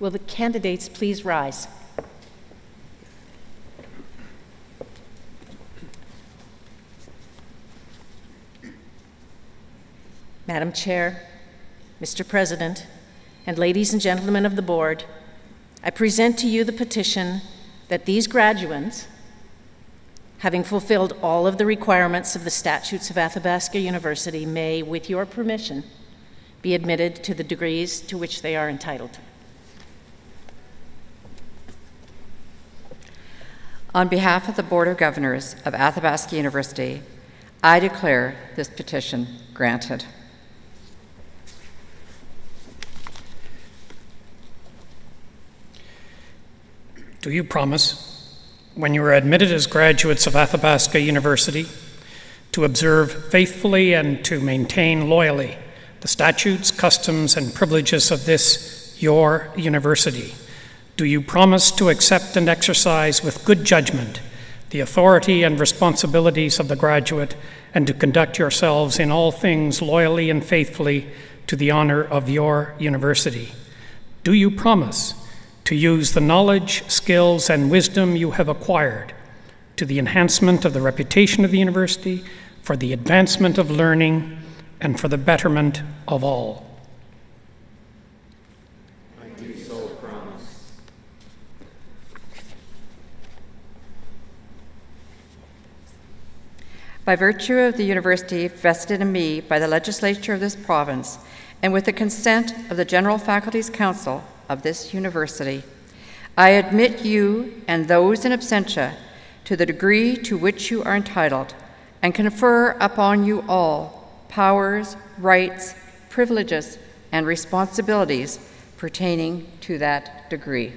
Will the candidates please rise? Madam Chair, Mr. President, and ladies and gentlemen of the board, I present to you the petition that these graduates, having fulfilled all of the requirements of the statutes of Athabasca University, may, with your permission, be admitted to the degrees to which they are entitled. On behalf of the Board of Governors of Athabasca University, I declare this petition granted. Do you promise, when you are admitted as graduates of Athabasca University, to observe faithfully and to maintain loyally the statutes, customs, and privileges of this, your university? Do you promise to accept and exercise with good judgment the authority and responsibilities of the graduate and to conduct yourselves in all things loyally and faithfully to the honor of your university? Do you promise? to use the knowledge, skills, and wisdom you have acquired to the enhancement of the reputation of the university, for the advancement of learning, and for the betterment of all. I do so promise. By virtue of the university vested in me by the legislature of this province, and with the consent of the General Faculties Council, of this university. I admit you and those in absentia to the degree to which you are entitled and confer upon you all powers, rights, privileges, and responsibilities pertaining to that degree.